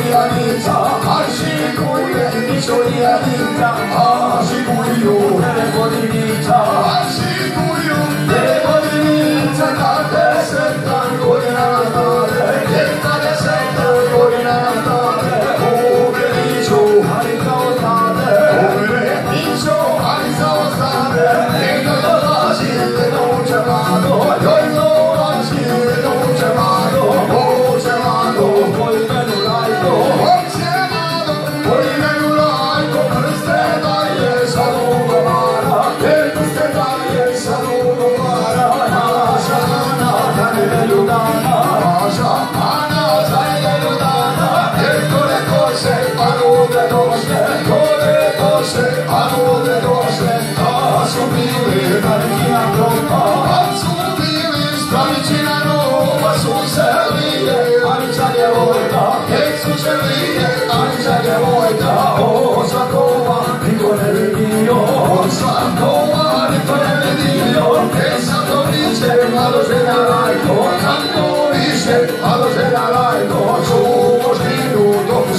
고양이 자 아시 고양이 소리 아닌가 아시 고요 해버리니 자. alla sina laico cantorisce alla žena rajko, su postino dopo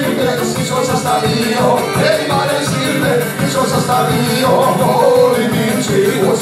sirve, che cosa sta mio, e il mare sirve, che cosa sta mio, ori vinci, o